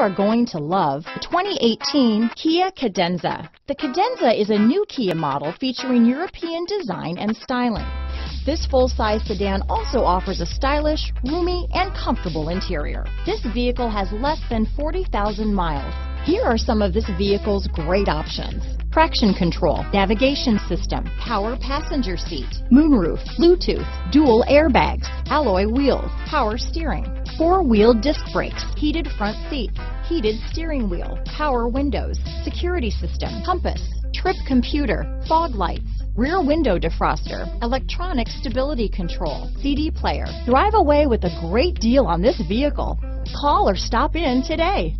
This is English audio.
are going to love the 2018 Kia Cadenza. The Cadenza is a new Kia model featuring European design and styling. This full-size sedan also offers a stylish, roomy, and comfortable interior. This vehicle has less than 40,000 miles. Here are some of this vehicle's great options. Traction control, navigation system, power passenger seat, moonroof, Bluetooth, dual airbags, alloy wheels, power steering, four-wheel disc brakes, heated front seats, heated steering wheel, power windows, security system, compass, trip computer, fog lights, rear window defroster, electronic stability control, CD player. Drive away with a great deal on this vehicle. Call or stop in today.